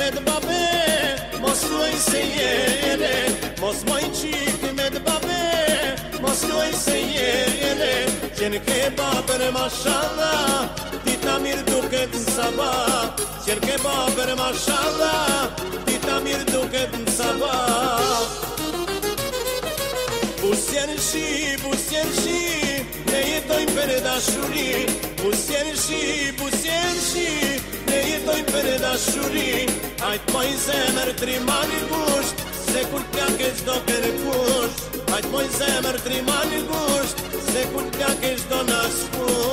me të babe Mos luaj se jere Mos moj qik me të babe Mos luaj se jere Qenë ke babër e mashalla Ti ta mirë duke të saba Qenë ke babër e mashalla Ti ta mirë duke të saba Busjen shi, busjen shi Ne jetoj për e dashuri Busjen shi, busjen shi dashurin Ajt moj po zemër trimani gusht Se kur t'ja kesh do kere kush Ajt moj po zemër trimani gusht Se kur t'ja kesh do nashkush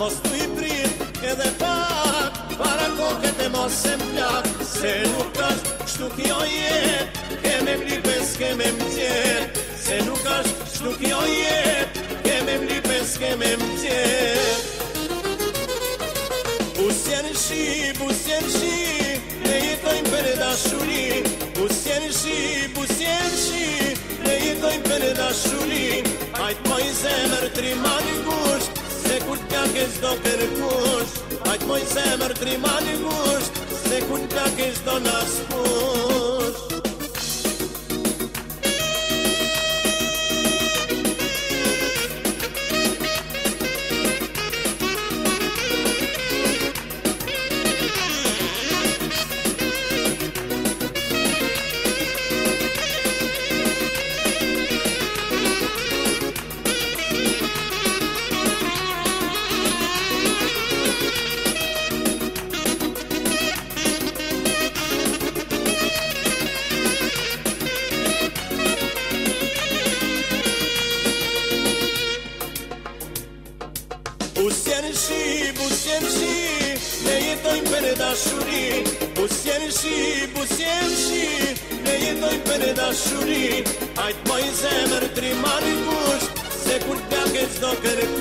Mos t'u i prit edhe pak Para kohet e mos se m'plak Se nuk ashtë shtu kjo jet Këm mri kli pes, këm e Se nuk ashtë shtu kjo jet Këm mri kli pes, këm e më tjet Bu shi, bu shi Ne i për e da shuli Bu s'jen shi, bu shi Ne i për e da shuli Hajtë po i zemër tri ma plakë zdo kërkush Aqë moj se mërë trima një gusht Se kun plakë zdo nështë U sjen shi, u sjen shi, ne jetojmë për dashuri U sjen shi, u sjen shi, ne jetojmë për dashuri Ajtë moj po, zemër, trimani kusht, se kur të gjakës do kërkush